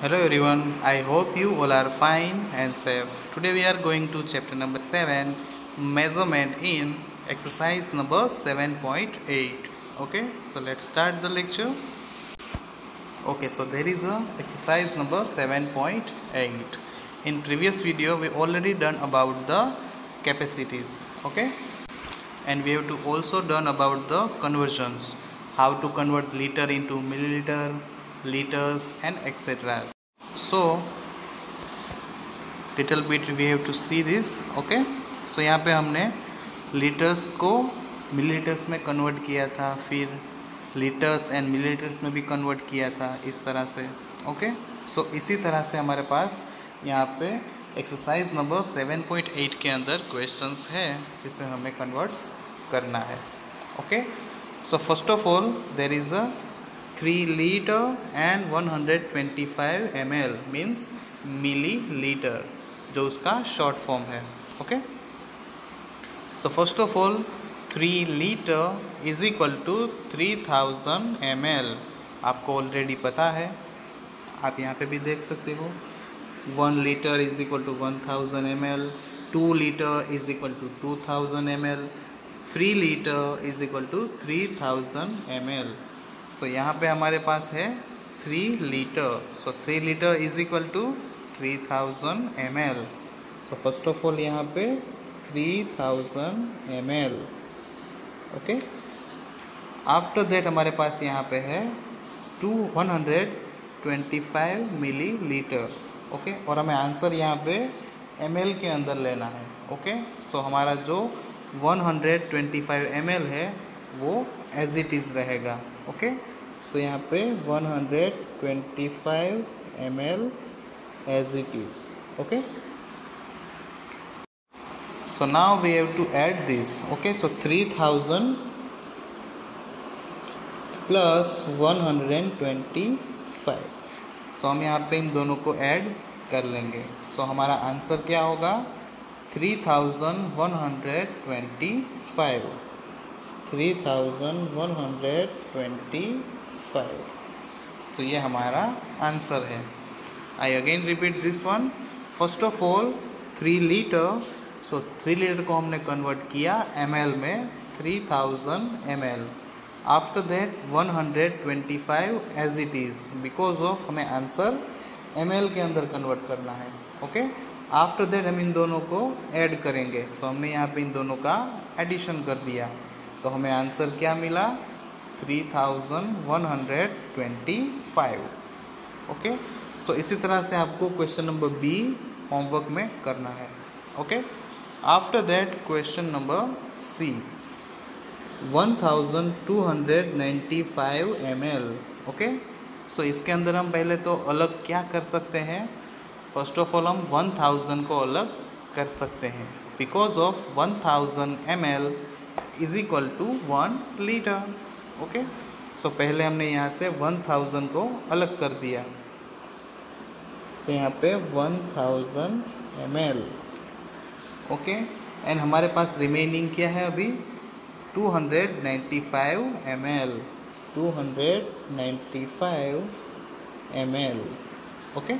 Hello everyone, I hope you all are fine and safe. Today we are going to chapter number 7 measurement in exercise number 7.8. Okay, so let's start the lecture. Okay, so there is a exercise number 7.8. In previous video we already done about the capacities. Okay, and we have to also done about the conversions how to convert liter into milliliter liters and etc so little bit we have to see this okay? So यहाँ पे हमने litres को millilitres में convert किया था फिर litres and millilitres में भी कन्वर्ट किया था इस तरह से ओके सो so, इसी तरह से हमारे पास यहाँ पे एक्सरसाइज नंबर 7.8 के अंदर क्वेश्चंस है जिसे हमें कन्वर्ट्स करना है okay so first of all there is a 3 liter and 125 ml means litre जो उसका शॉर्ट फॉर्म है okay so first of all three litre is equal to 3000 M आपको ऑलरेडी पता है, आप यहाँ पे भी देख सकते हो। One litre is equal to one thousand M L two litre is equal to two thousand M L three litre is equal to three thousand M L so यहाँ पे हमारे पास है three litre so three litre is equal to three thousand M L so first of all यहाँ पे three thousand M L okay after that हमारे पास यहाँ पे है to one hundred twenty five millilitre okay और हमें आंसर यहाँ पे एम एल के अंदर लेना है. ओके? सो so, हमारा जो 125 ml है वो एज इट इज़ रहेगा. ओके सो यहाँ पे 125 ml as it is okay so now we have to add this. Okay? So 3000 plus 125 so हम यहाँ पे इन दोनों को ऐड कर लेंगे. सो so, हमारा आंसर क्या होगा? 3125 3125 सो ये हमारा आंसर है। I again repeat this one first of all three litre so three litre को हमने कन्वर्ट किया एम में three thousand M after that one hundred twenty five as it is because of हमें आंसर एम के अंदर convert करना है। Okay? After that हम इन दोनों को ऐड करेंगे। सो so, हमने यहाँ पे इन दोनों का एडिशन कर दिया। तो हमें आंसर क्या मिला? Three thousand one hundred twenty five. Okay? So इसी तरह से आपको क्वेश्चन नंबर बी होमवर्क में करना है। Okay? After that question number C one thousand two hundred ninety five M L okay? So इसके अंदर हम पहले तो अलग क्या कर सकते हैं? फ़र्स्ट ऑफ़ ऑल हम वन थाउज़ेंड को अलग कर सकते हैं। Because of one thousand M L is equal to one litre okay so पहले हमने यहाँ से वन थाउज़ेंड को अलग कर दिया। सो so, यहाँ पे one thousand M L okay and हमारे पास रिमेनिंग क्या है अभी? Two hundred ninety five M L two hundred ninety five M L okay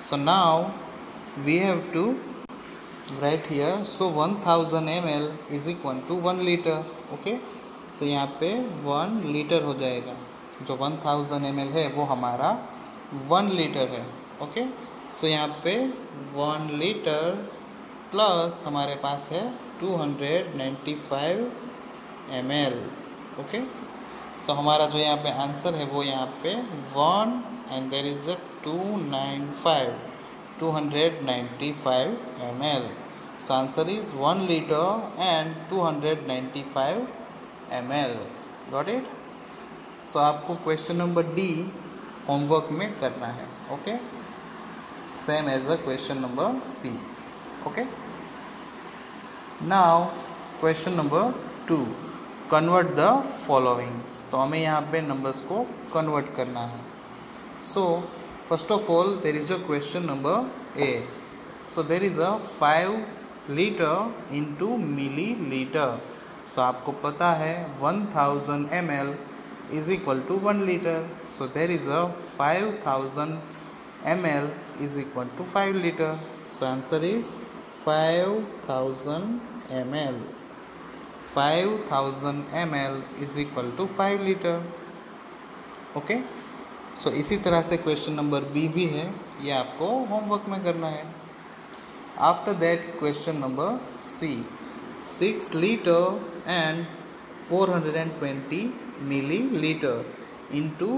so now we have we have to write here. So 1000 ml is equal to 1 liter. Okay? So, यहाँ पे one litre हो जाएगा। जो 1000 ml है, वो हमारा one litre है। Okay so यहाँ पे वन लीटर प्लस हमारे पास है 295 ml ओके सो हमारा जो यहाँ पे आंसर है, वो यहाँ पे one and there is a 295 295 ml. So answer is 1 liter and 295 ml. Got it? So आपको क्वेश्चन नंबर डी होमवर्क में करना है okay same as a question number C okay now question number two convert the followings तो हमें यहाँ पे numbers को convert करना है. So, first of all there is a question number a so there is a 5 liter into milliliter so आपको पता है 1000 ml is equal to 1 liter so there is a 5000 ml is equal to 5 liter so answer is 5000 ml 5000 ml is equal to 5 liter okay so so, इसी तरह से question number B भी है। ये आपको होमवर्क में करना है। After that question number C six litre and four hundred and twenty millilitre into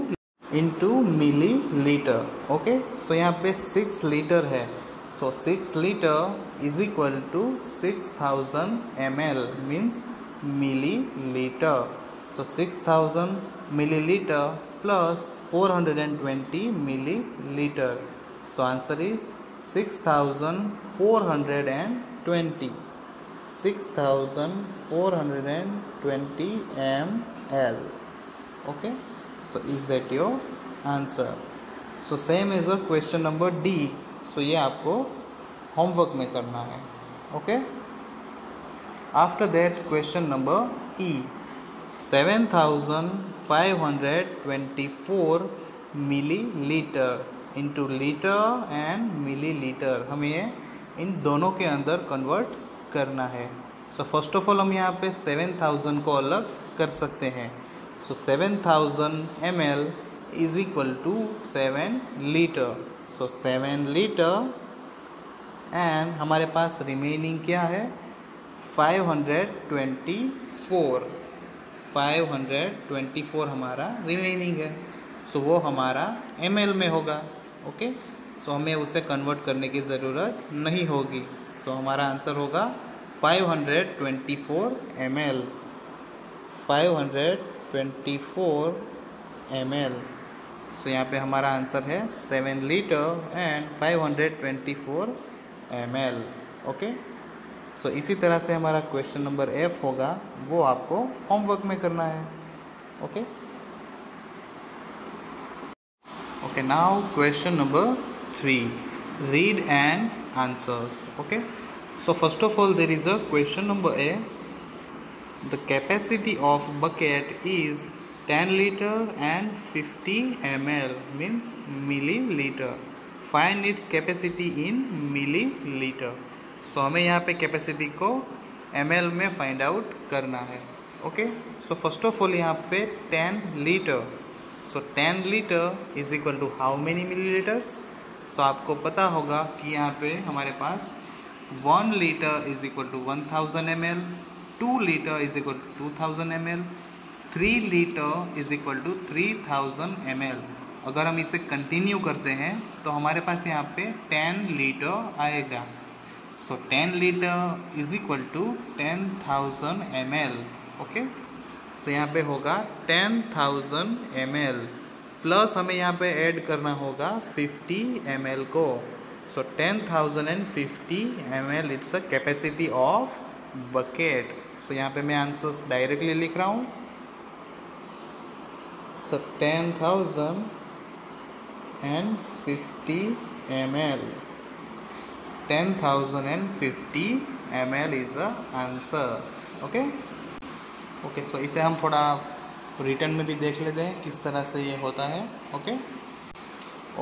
into millilitre okay so यहाँ पे सिक्स लीटर है। So six litre is equal to six thousand M L means millilitre so six thousand millilitre plus 420 milliliter. So answer is 6420. 6420 ml. Okay. So is that your answer? So same as a question number D. So ये आपको homework में करना है. Okay. After that question number E. 7524 millilitre into litre and millilitre हमें इन दोनों के अंदर कन्वर्ट करना है। सो फ़र्स्ट ऑफ़ ऑल हम यहाँ पे 7000 को अलग कर सकते हैं। So 7000 M L is equal to seven litre so seven litre and हमारे पास रिमेनिंग क्या है? 524 524 हमारा रिमेनिंग है। सो so, वो हमारा एम में होगा ओके? सो so, हमें उसे कन्वर्ट करने की ज़रूरत नहीं होगी। सो so, हमारा आंसर होगा 524 M L five hundred twenty four M L so यहाँ पे हमारा आंसर है seven litre and five hundred twenty four M L okay? So so, इसी तरह से हमारा क्वेश्चन नंबर एफ़ होगा वो आपको होमवर्क में करना है okay okay now question number three read and answers okay so first of all there is a question number A the capacity of bucket is 10 liter and 50 ml means milliliter. Find its capacity in milliliter. So हमें यहाँ पे capacity को M में find out करना है। Okay so first of all यहाँ पे ten litre so ten litre is equal to how many millilitres so आपको पता होगा कि यहाँ पे हमारे पास one litre is equal to one thousand M L two litre is equal to two thousand M L three litre is equal to three thousand M L अगर हम इसे कंटिन्यू करते हैं तो हमारे पास यहाँ पे टेन लीटर आएगा। So 10 liter is equal to 10000 ml okay so यहाँ पे होगा 10000 ml प्लस हमें यहाँ पे ऐड करना होगा 50 ml को. So 10050 ml it's a capacity of bucket so यहाँ पे मैं आंसर्स डायरेक्टली लिख रहा हूँ. So ten thousand and fifty M L 10,050 ml is the answer. Okay okay so इसे हम थोड़ा रिटर्न में भी देख लेते हैं किस तरह से ये होता है। ओके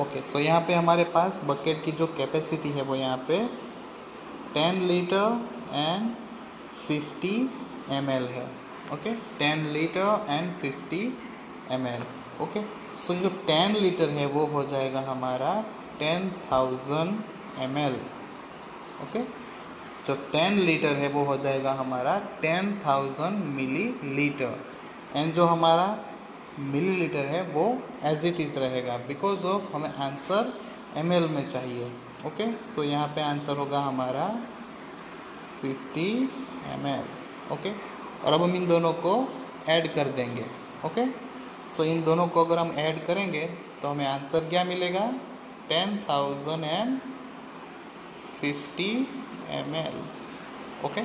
ओके सो यहाँ पे हमारे पास बकेट की जो कैपेसिटी है वो यहाँ पे 10 लीटर एंड 50 एम है। Okay 10 litre and 50 M okay so जो 10 लीटर है वो हो जाएगा हमारा 10,000 एम ओके जो टेन लीटर है वो हो जाएगा हमारा ten thousand millilitre and जो हमारा मिली लीटर है वो एज इट इज़ रहेगा बिकॉज़ ऑफ़ हमें आंसर एमएल में चाहिए. ओके सो यहाँ पे आंसर होगा हमारा फिफ्टी एम ओके और अब हम इन दोनों को ऐड कर देंगे. ओके सो इन दोनों को अगर हम ऐड करेंगे तो हमें आंसर क्या मिलेगा? Ten thousand and fifty M okay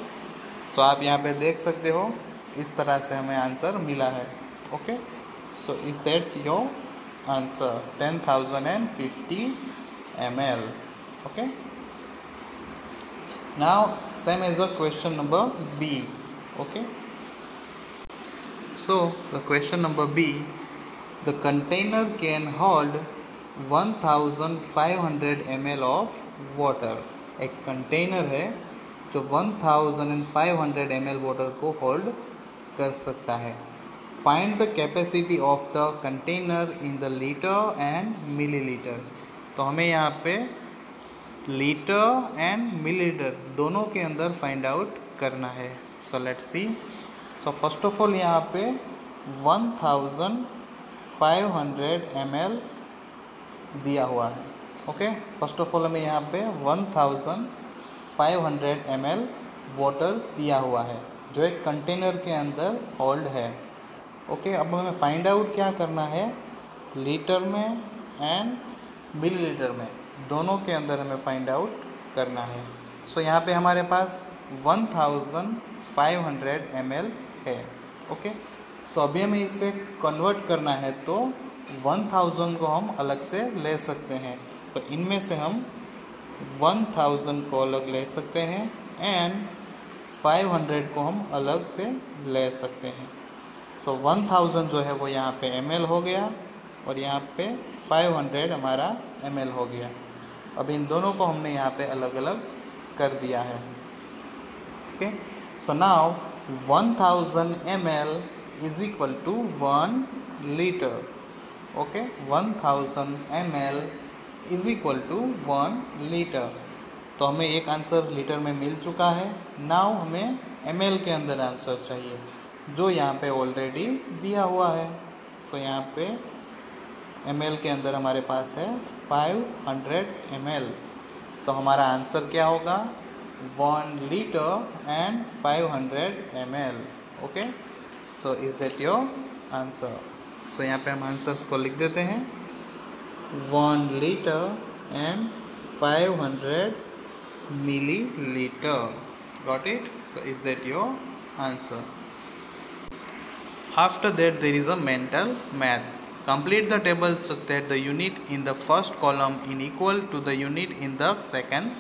तो आप यहाँ पे देख सकते हो, इस तरह से हमें आंसर मिला है। Okay so is that your answer ten thousand and fifty M L okay now same as a question number B okay so the question number B the container can hold one thousand five 1500 ml of water एक container है जो 1500 ml water को hold कर सकता है। Find the capacity of the container in the litre and millilitre तो हमें यहाँ पे लीटर एंड मिलीलीटर दोनों के अंदर फाइंड आउट करना है। So let see so first of all यहाँ पे 1500 ml दिया हुआ है। ओके फ़र्स्ट ऑफ़ ऑल हमें यहाँ पे 1500 ml वाटर दिया हुआ है जो एक कंटेनर के अंदर होल्ड है। ओके okay, अब हमें फाइंड आउट क्या करना है? लीटर में एंड मिलीलीटर में दोनों के अंदर हमें फाइंड आउट करना है। सो so, यहाँ पे हमारे पास 1500 ml है। Okay okay? सो so, अभी हमें इसे कन्वर्ट करना है तो 1000 को हम अलग से ले सकते हैं। सो so, इनमें से हम 1000 को अलग ले सकते हैं एंड 500 को हम अलग से ले सकते हैं। सो so, 1000 जो है वो यहाँ पे ml हो गया और यहाँ पे 500 हमारा ml हो गया। अब इन दोनों को हमने यहाँ पे अलग अलग कर दिया है। Okay so now 1000 ml is equal to 1 liter okay? 1000 ml is equal to 1 liter. तो हमें एक आंसर लीटर में मिल चुका है। नाउ हमें एमएल के अंदर आंसर चाहिए जो यहाँ पे ऑलरेडी दिया हुआ है। सो so, यहाँ पे एमएल के अंदर हमारे पास है 500 हंड्रेड एम सो हमारा आंसर क्या होगा? One liter and 500 hundred M okay so is that your answer so यहाँ पे हम आंसर्स को लिख देते हैं। One liter and 500 hundred milliliter got it so is that your After that there is a mental maths. Complete the table such that the unit in the first column in equal to the unit in the second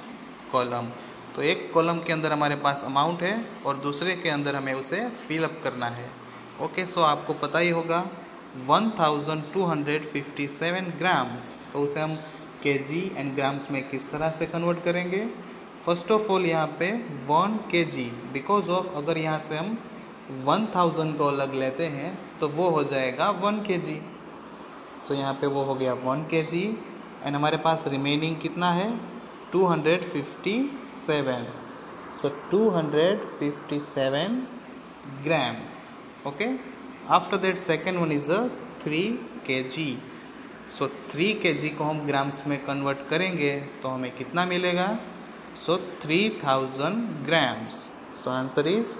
column. तो एक column के अंदर हमारे पास amount है और दूसरे के अंदर हमें उसे फिलअप करना है ओके सो आपको पता ही होगा 1257 ग्राम्स तो उसे हम के जी एंड ग्राम्स में किस तरह से कन्वर्ट करेंगे? फ़र्स्ट ऑफ़ ऑल यहाँ पे one K ji because of अगर यहाँ से हम वन थाउज़ेंड को अलग लेते हैं तो वो हो जाएगा वन के जी सो यहाँ पे वो हो गया वन के जी एंड हमारे पास रिमेनिंग कितना है? Two hundred fifty seven so two hundred fifty seven grams okay after that second one is a three K G so three K G को हम ग्राम्स में कन्वर्ट करेंगे तो हमें कितना मिलेगा? So three thousand grams so answer is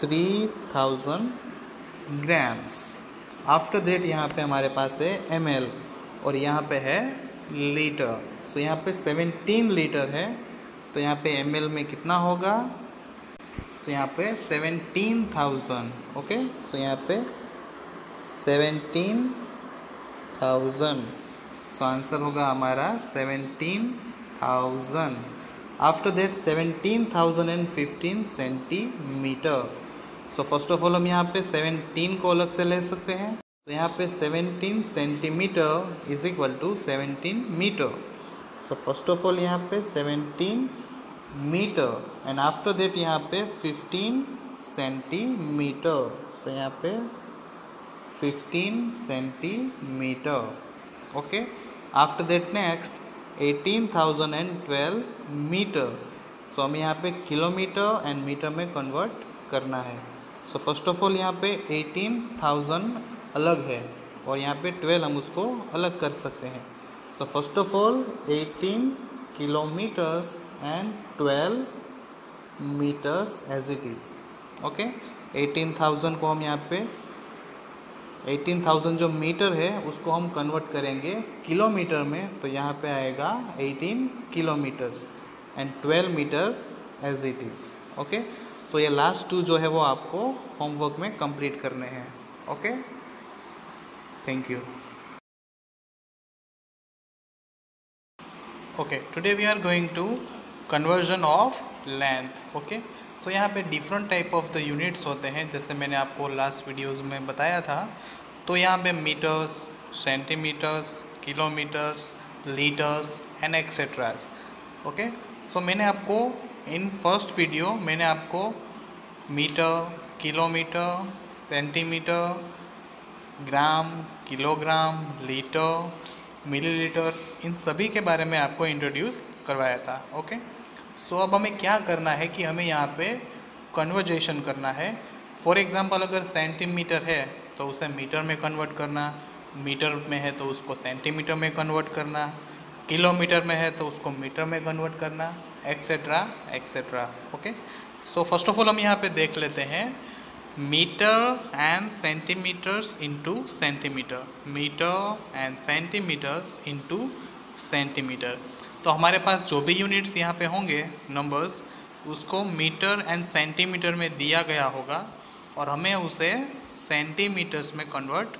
three thousand grams after that यहाँ पे हमारे पास है एम एल और यहाँ पे है लीटर सो so, यहाँ पे सेवेंटीन लीटर है तो यहाँ पे एम एल में कितना होगा? सो यहाँ पे सेवेंटीन थाउज़ेंड ओके सो यहाँ पे सेवेंटीन थाउज़ेंड सो आंसर होगा हमारा seventeen thousand after that seventeen thousand and fifteen centimeter so first of all हम यहाँ पे 17 को अलग से ले सकते हैं. तो यहाँ पे 17 centimeter is equal to 17 meter so first of all यहाँ पे 17 मीटर एंड आफ्टर देट यहाँ पे 15 सेंटीमीटर सो यहाँ पे 15 centimeter okay after that next 18,012 meter so हमें यहाँ पे किलोमीटर एंड मीटर में कन्वर्ट करना है. सो फ़र्स्ट ऑफ़ ऑल यहाँ पे एटीन थाउज़ेंड अलग है. और यहाँ पे ट्वेल्व हम उसको अलग कर सकते हैं. So first of all eighteen kilometers and twelve meters as it is okay eighteen thousand को हम यहाँ पे एटीन थाउज़ेंड जो मीटर है, उसको हम कन्वर्ट करेंगे किलोमीटर में तो यहाँ पे आएगा eighteen kilometers and twelve meter as it is okay so ये लास्ट टू जो है वो आपको होमवर्क में कंप्लीट करने हैं. Okay thank you okay today we are going to conversion of length okay so यहाँ पे different type of the units होते हैं, जैसे मैंने आपको लास्ट वीडियोस में बताया था। तो यहाँ पे meters centimeters kilometers liters and etceteras okay so मैंने आपको इन फ़र्स्ट वीडियो मैंने आपको meter kilometer centimeter gram kilogram liter milliliter इन सभी के बारे में आपको इंट्रोड्यूस करवाया था ओके सो so, अब हमें क्या करना है कि हमें यहाँ पे कन्वर्जेशन करना है। फॉर एग्ज़ाम्पल अगर सेंटीमीटर है तो उसे मीटर में कन्वर्ट करना मीटर में है तो उसको सेंटीमीटर में कन्वर्ट करना किलोमीटर में है तो उसको मीटर में कन्वर्ट करना etcetera etcetera okay so first of all हम यहाँ पे देख लेते हैं meter and centimeters into centimeter meter and centimeters into centimeter तो हमारे पास जो भी यूनिट्स यहाँ पे होंगे नंबर्स उसको मीटर एंड सेंटीमीटर में दिया गया होगा और हमें उसे सेंटीमीटर्स में कन्वर्ट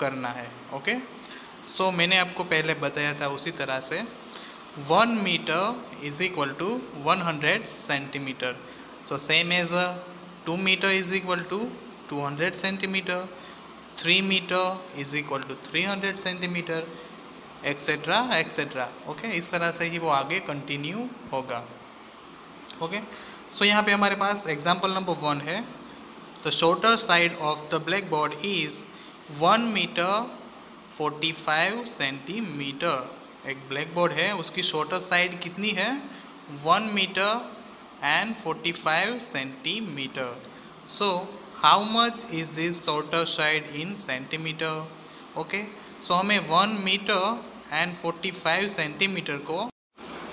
करना है ओके सो so, मैंने आपको पहले बताया था उसी तरह से one meter is equal to one hundred centimeter so same as 2 meter is equal to 200 centimeter 3 meter is equal to 300 centimeter etcetera etcetera okay इस तरह से ही वो आगे कंटिन्यू होगा. ओके सो यहाँ पे हमारे पास एग्ज़ाम्पल नंबर वन है. The shorter side of the black board is one meter forty five centimeter एक ब्लैक बोर्ड है, उसकी शॉर्टर साइड कितनी है? One meter and 45 centimeter. So how much is this shorter side in centimeter okay so हमें one metre and 45 centimetre को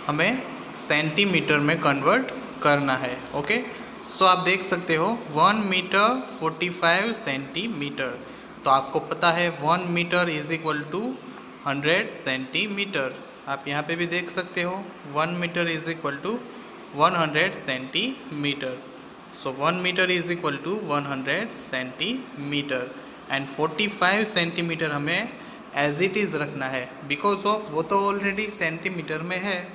हमें centimetre में convert करना है ओके सो आप देख सकते हो वन मीटर 45 सेंटीमीटर तो आपको पता है one meter is equal to 100 centimeter आप यहाँ पे भी देख सकते हो one meter is equal to one hundred centimeter 100 centimeter. So 1 meter is equal to 100 centimeter. And 45 centimeter हमें एज इट इज़ रखना है। बिकॉज़ ऑफ़ वो तो ऑलरेडी सेंटीमीटर में है,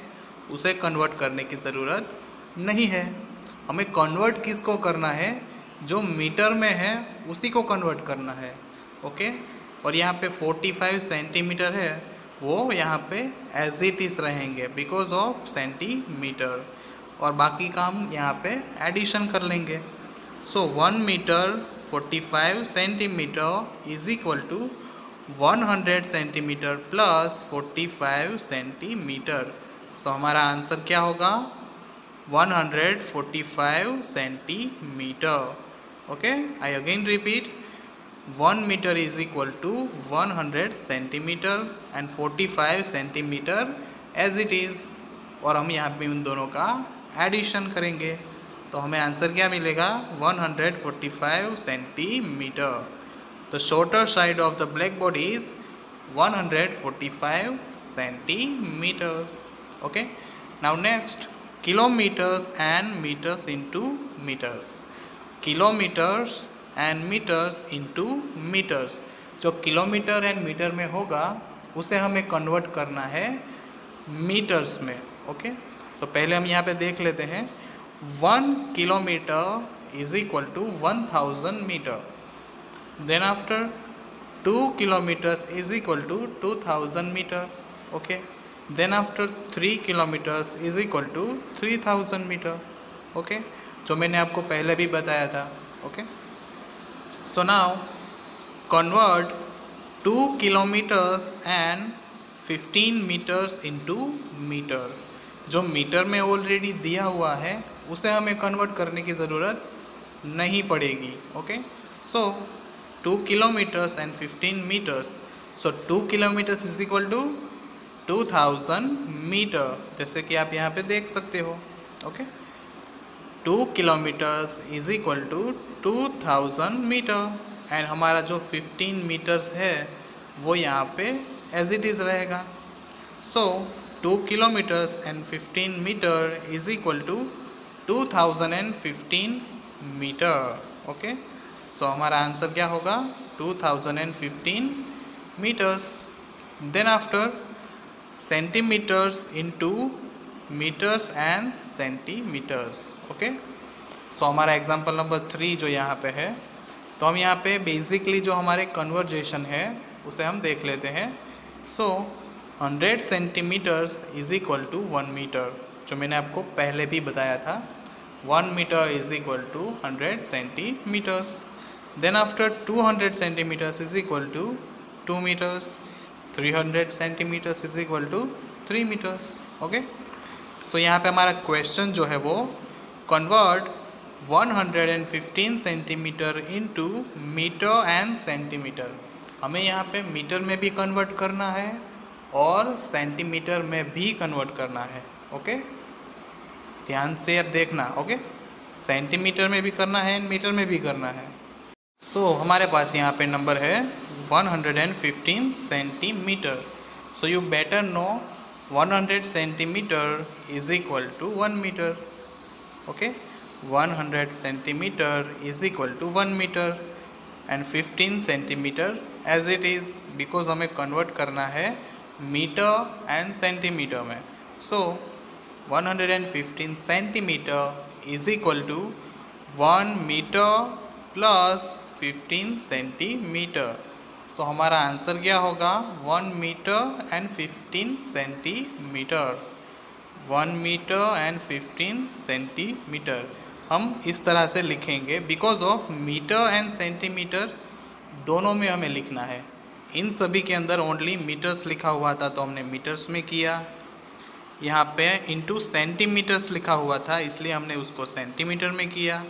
उसे कन्वर्ट करने की ज़रूरत नहीं है। हमें कन्वर्ट किसको करना है? जो मीटर में है, उसी को कन्वर्ट करना है। ओके और यहाँ पे 45 सेंटीमीटर है, वो यहाँ पे एज इट इज़ रहेंगे। बिकॉज़ ऑफ़ सेंटीमीटर और बाकी काम यहाँ पे एडिशन कर लेंगे। So one meter forty five centimeter is equal to one hundred centimeter plus forty five centimeter so हमारा आंसर क्या होगा? One hundred forty five centimeter okay I again repeat one meter is equal to one hundred centimeter and forty five centimeter as it is और हम यहाँ पे उन दोनों का एडिशन करेंगे। तो हमें आंसर क्या मिलेगा? 145 centimeter shorter side of the black board is 145 centimeter okay now next kilometers and meters into meters kilometers and meters into meters जो किलोमीटर एंड मीटर में होगा, उसे हमें कन्वर्ट करना है मीटर्स में. Okay okay? तो पहले हम यहाँ पे देख लेते हैं. One kilometer is equal to one thousand meter two kilometers is equal to two thousand meter okay then after three kilometers is equal to three thousand meter okay जो मैंने आपको पहले भी बताया था okay so now convert two kilometers and fifteen meters into meter जो metre में already दिया हुआ है, उसे हमें कन्वर्ट करने की ज़रूरत नहीं पड़ेगी okay so two kilometers and fifteen meters so two kilometers is equal to two thousand meter जैसे कि आप यहाँ पे देख सकते हो okay two kilometers is equal to two thousand meter and हमारा जो फिफ्टीन मीटर्स है वो यहाँ पे एज इट इज़ रहेगा. So so, 2 kilometers and 15 meter is equal to 2015 meter okay so हमारा आंसर क्या होगा? 2015 meters then after centimeters into meters and centimeters okay so हमारा एग्जांपल नंबर थ्री जो यहाँ पे है तो हम यहाँ पे बेसिकली जो हमारे कन्वर्जेशन है, उसे हम देख लेते हैं। So hundred centimeters is equal to one meter जो मैंने आपको पहले भी बताया था। One meter is equal to hundred centimeters two hundred centimeters is equal to two meters three hundred centimeters is equal to three meters okay so यहाँ पे हमारा क्वेश्चन जो है वो convert 115 centimeter into meter and centimeter हमें यहाँ पे metre में भी कन्वर्ट करना है और सेंटीमीटर में भी कन्वर्ट करना है ओके ध्यान से अब देखना ओके सेंटीमीटर में भी करना है एंड मीटर में भी करना है। सो so, हमारे पास यहाँ पे नंबर है 115 centimeter so you better know 100 centimeter is equal to one meter okay 100 centimeter is equal to one meter and 15 centimeter as it is because हमें कन्वर्ट करना है मीटर एंड सेंटीमीटर में. So so, 115 centimeter is equal to 1 meter plus 15 centimeter so हमारा answer क्या होगा? One meter and 15 centimeter one meter and 15 centimeter हम इस तरह से लिखेंगे. Because of meter and centimeter दोनों में हमें लिखना है. इन सभी के अंदर ओनली मीटर्स लिखा हुआ था तो हमने मीटर्स में किया. यहाँ पे इंटू सेंटीमीटर्स लिखा हुआ था, इसलिए हमने उसको सेंटीमीटर में किया.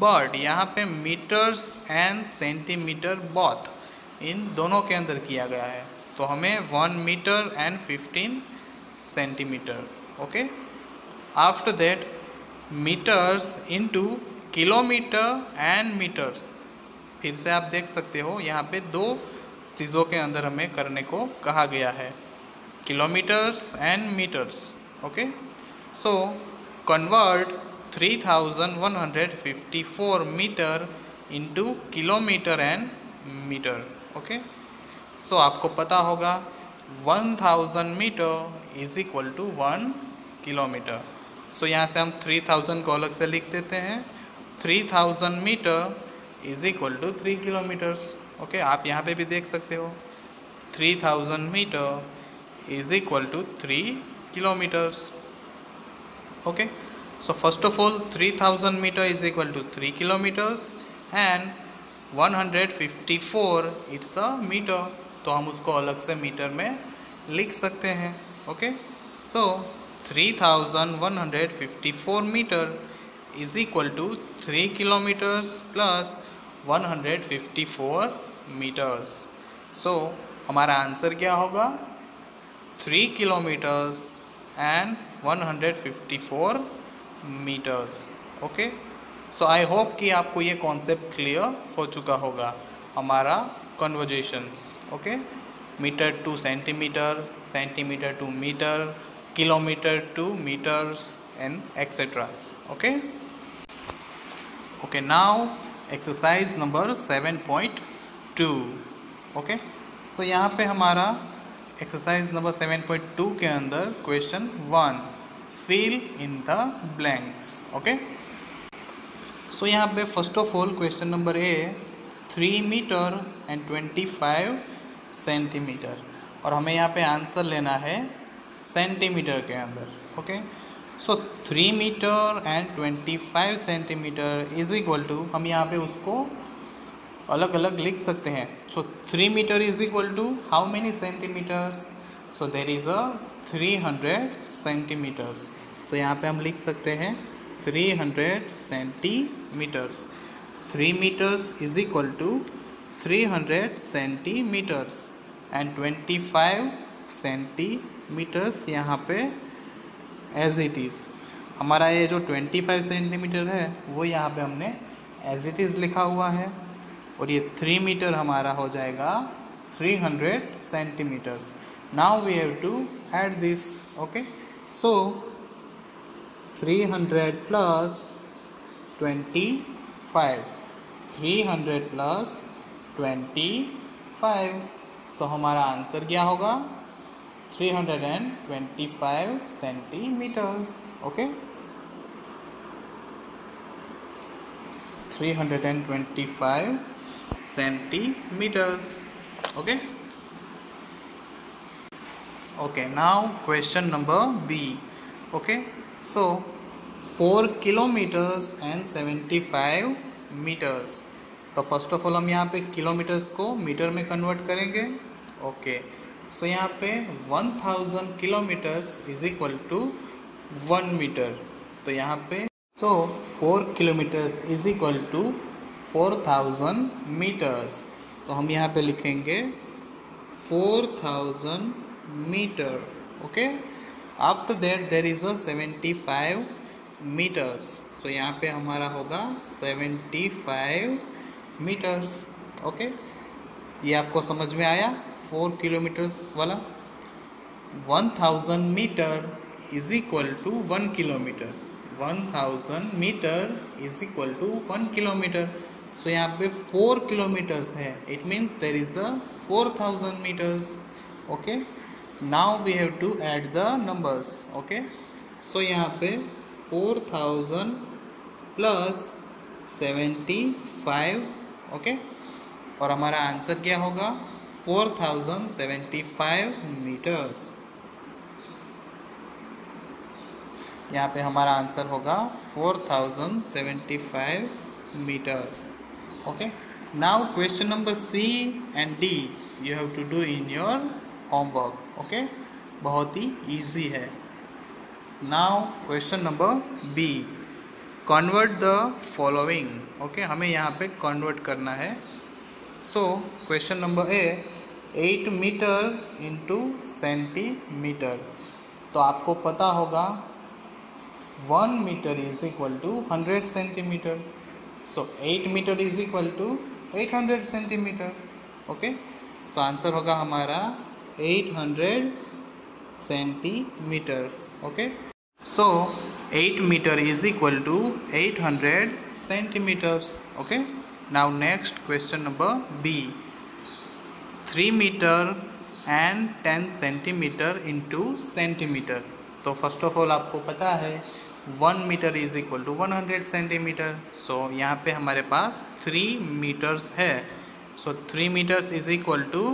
बट यहाँ पे मीटर्स एंड सेंटीमीटर बॉथ, इन दोनों के अंदर किया गया है। तो हमें one meter and fifteen centimeter, okay? After that meters into kilometer and meters फिर से आप देख सकते हो, यहाँ पे दो चीज़ों के अंदर हमें करने को कहा गया है। Kilometers and meters okay? So convert 3154 meter into kilometer and meter okay so आपको पता होगा 1000 meter is equal to one kilometer so यहाँ से हम 3000 को अलग से लिख देते हैं। 3000 meter is equal to three kilometers okay आप यहाँ पे भी देख सकते हो। 3000 meter is equal to 3 kilometers. Okay? So, first of all 3000 meter is equal to 3 kilometers and 154 it's a meter. तो हम उसको अलग से मीटर में लिख सकते हैं okay so 3154 meter is equal to 3 kilometers plus 154 meters so हमारा आंसर क्या होगा? Three kilometers and 154 meters okay so I hope कि आपको ये कॉन्सेप्ट क्लियर हो चुका होगा हमारा conversations okay meter to centimeter centimeter to meter kilometer to meters and etceteras okay okay now exercise number seven point two okay so यहाँ पे हमारा exercise number seven point two के अंदर question one fill in the blanks okay so यहाँ पे first of all question number A three meter and twenty five centimeter और हमें यहाँ पे आंसर लेना है सेंटीमीटर के अंदर okay so three meter and twenty five centimeter is equal to हम यहाँ पे उसको अलग अलग लिख सकते हैं। So three meter is equal to how many centimeters so there is a three hundred centimeters so यहाँ पे हम लिख सकते हैं three hundred centimeters three meters is equal to three hundred centimeters and twenty five centimeters यहाँ पे as it is हमारा ये जो ट्वेंटी फाइव सेंटीमीटर है, वो यहाँ पे हमने एज इट इज़ लिखा हुआ है और ये थ्री मीटर हमारा हो जाएगा three hundred centimeters now we have to add this okay so three hundred plus twenty five three hundred plus twenty five so हमारा आंसर क्या होगा? Three hundred and twenty five centimeters okay three hundred and twenty five centimeters. Okay okay, now question number b. Okay? So 4 kilometers and 75 meters तो first of all हम यहाँ पे kilometres को metre में convert करेंगे। Okay, so यहाँ पे 1000 kilometers is equal to one meter. तो यहाँ पे, so four kilometers is equal to four thousand meters. तो हम यहाँ पे लिखेंगे four thousand meter, okay. After that there is a seventy five meters so यहाँ पे हमारा होगा सेवेंटी फाइव मीटर्स ओके ये आपको समझ में आया? फोर किलोमीटर्स वाला? One thousand meter is equal to one kilometer one thousand meter is equal to one kilometer so यहाँ पे फोर किलोमीटर्स है. It means there is a four thousand meters okay now we have to add the numbers okay so यहाँ पे four thousand plus seventy five, okay? और हमारा answer क्या होगा? Four thousand seventy five meters. यहाँ पे हमारा आंसर होगा four thousand seventy five metres, okay? Now question number C and D you have to do in your homework, okay? बहुत ही ईजी है। Now question number B convert the following okay हमें यहाँ पे कन्वर्ट करना है. So question number A eight metre into centimetre तो आपको पता होगा one metre is equal to hundred centimetre so eight metre is equal to eight hundred centimetre okay so answer होगा हमारा eight hundred centimetre okay eight metre is equal to eight hundred centimetres okay now next question number B three metre and ten centimetre into centimetre तो first of all आपको पता है one metre is equal to one hundred centimetre so यहाँ पे हमारे पास three metres है। So three metres is equal to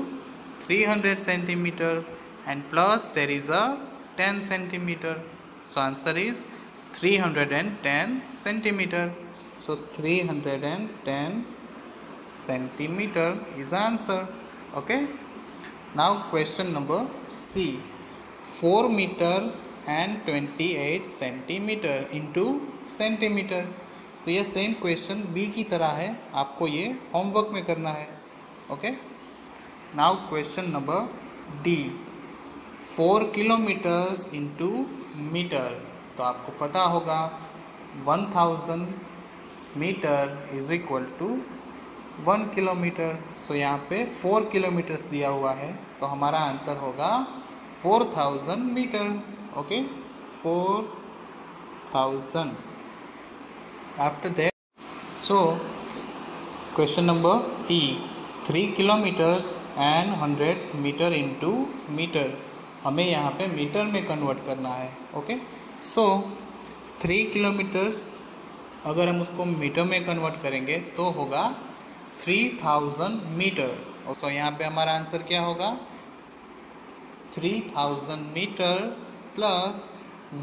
three hundred centimetre and plus there is a ten centimetre ten centimetre so three hundred and ten centimetre is answer okay now question number C four metre and 28 centimetre into centimetre तो ये same question B की तरह है. आपको ये homework में करना है. Okay now question number D four kilometres into metre तो आपको पता होगा one thousand metre is equal to one kilometre so यहाँ पे फोर किलोमीटर्स दिया हुआ है तो हमारा आंसर होगा four thousand metre. Okay? 4000 after that, so, question number e 3 kilometers and 100 meter into meter. हमें यहाँ पे मीटर में कन्वर्ट करना है ओके सो थ्री किलोमीटर्स अगर हम उसको मीटर में कन्वर्ट करेंगे तो होगा थ्री थाउज़ेंड मीटर और सो यहाँ पे हमारा आंसर क्या होगा? Three thousand metre plus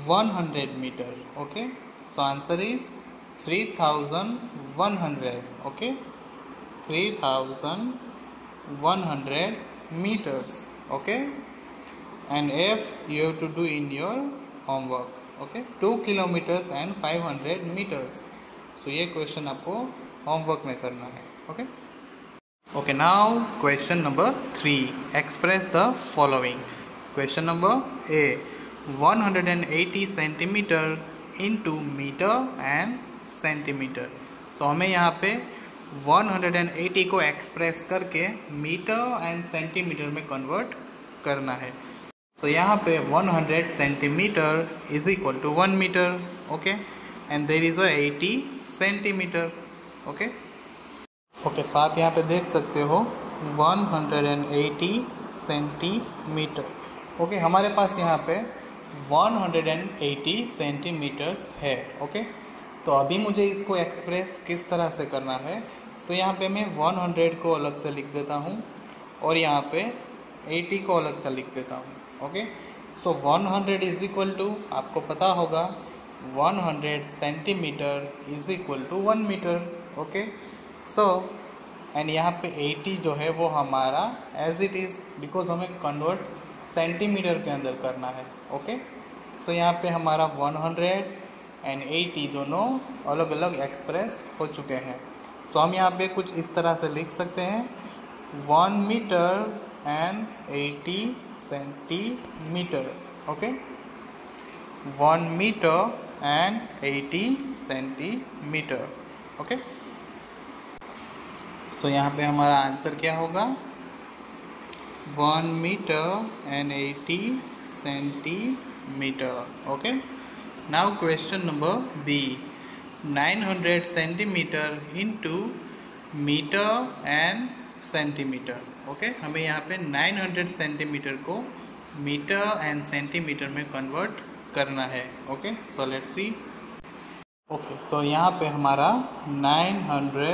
100 meter, okay? So, answer is 3100 okay? 3100 meters, okay? And f you have to do in your homework. Okay? 2 kilometers and 500 meters. So, ये question आपको homework में करना है. Okay okay now question number three express the following question number A 180 centimetre into metre and centimetre तो हमें यहाँ पे 180 को एक्सप्रेस करके मीटर एंड सेंटीमीटर में कन्वर्ट करना है. तो so, यहाँ पे 100 centimetre is equal to one metre okay and there is a 80 centimetre okay okay so आप यहाँ पे देख सकते हो 180 सेंटीमीटर ओके हमारे पास यहाँ पे 180 सेंटीमीटर्स है ओके okay? तो अभी मुझे इसको एक्सप्रेस किस तरह से करना है? तो यहाँ पे मैं 100 को अलग से लिख देता हूँ और यहाँ पे 80 को अलग से लिख देता हूँ। Okay so 100 is equal to आपको पता होगा 100 centimetre is equal to one metre okay so and यहाँ पे 80 जो है वो हमारा एज इट इज़ बिकॉज़ हमें कन्वर्ट सेंटीमीटर के अंदर करना है. ओके सो यहाँ पे हमारा 100 एंड 80 दोनों अलग अलग एक्सप्रेस हो चुके हैं. सो so, हम यहाँ पे कुछ इस तरह से लिख सकते हैं. One metre and 80 centimetre, okay? One metre and 80 centimetre, okay? So यहाँ पे हमारा आंसर क्या होगा? One metre and eighty centimetre, okay? Now question number B 900 centimetre into metre and centimetre okay हमें यहाँ पे 900 सेंटीमीटर को मीटर एंड सेंटीमीटर में कन्वर्ट करना है। Okay so let's see okay so यहाँ पे हमारा 900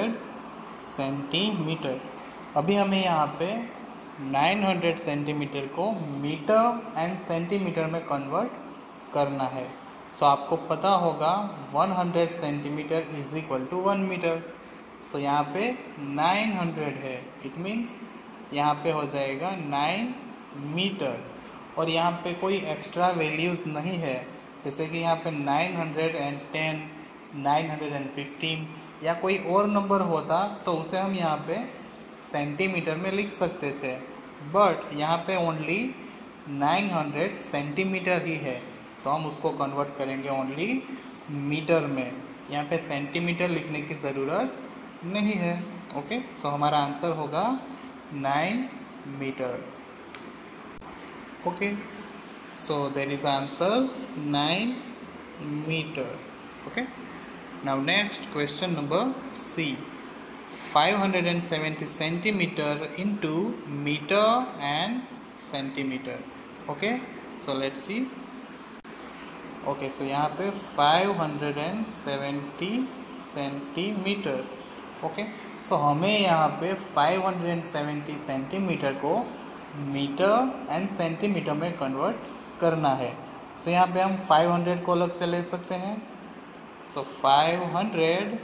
सेंटीमीटर अभी हमें यहाँ पे 900 सेंटीमीटर को मीटर एंड सेंटीमीटर में कन्वर्ट करना है। सो so, आपको पता होगा 100 centimetre is equal to one metre so यहाँ पे 900 है। इट मीन्स यहाँ पे हो जाएगा नाइन मीटर। और यहाँ पे कोई एक्स्ट्रा वैल्यूज़ नहीं है। जैसे कि यहाँ पे 910, 915 या कोई और नंबर होता तो उसे हम यहाँ पे सेंटीमीटर में लिख सकते थे। बट यहाँ पे ओनली 900 सेंटीमीटर ही है। तो हम उसको कन्वर्ट करेंगे ओनली मीटर में। यहाँ पे सेंटीमीटर लिखने की ज़रूरत नहीं है। ओके सो हमारा आंसर होगा 9 metre okay so there is answer 9 metre okay Now next question number C. 570 centimeter into meter and centimeter. Okay, so let's see. Okay, so यहाँ पे 570 सेंटीमीटर ओके सो so, हमें यहाँ पे 570 centimetre को metre and centimetre में convert करना है। So so, यहाँ पे हम 500 को अलग से ले सकते हैं। सो फाइव हंड्रेड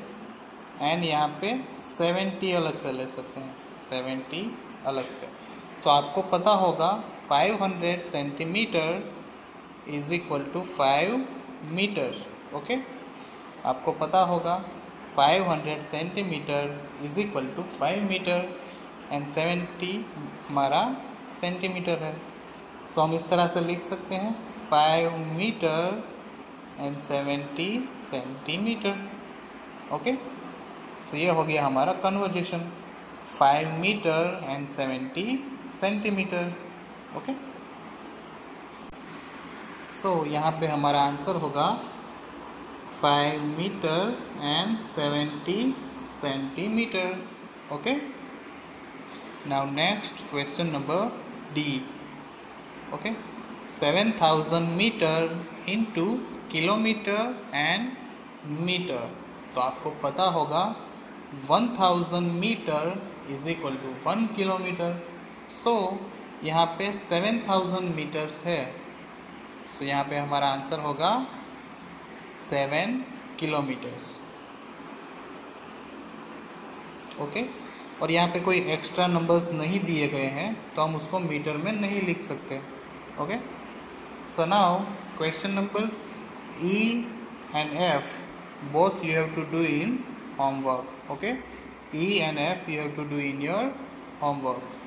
एंड यहाँ पे सेवेंटी अलग से ले सकते हैं। सेवेंटी अलग से। सो so, आपको पता होगा five hundred centimetre is equal to five metre okay आपको पता होगा five hundred centimetre is equal to five metre and seventy हमारा सेंटीमीटर है। सो हम इस तरह से लिख सकते हैं five metre and seventy centimetre okay so ये हो गया हमारा conversion five metre and seventy centimetre okay so यहाँ पे हमारा आंसर होगा five metre and seventy centimetre okay now next question number D okay seven thousand metre into kilometre and metre तो आपको पता होगा 1000 metre is equal to one kilometre so यहाँ पे 7000 मीटर्स है। सो so, यहाँ पे हमारा आंसर होगा सेवन किलोमीटर्स। ओके? और यहाँ पे कोई एक्स्ट्रा नंबर्स नहीं दिए गए हैं तो हम उसको मीटर में नहीं लिख सकते। Okay? So now question number E and F both you have to do in homework okay E and F you have to do in your homework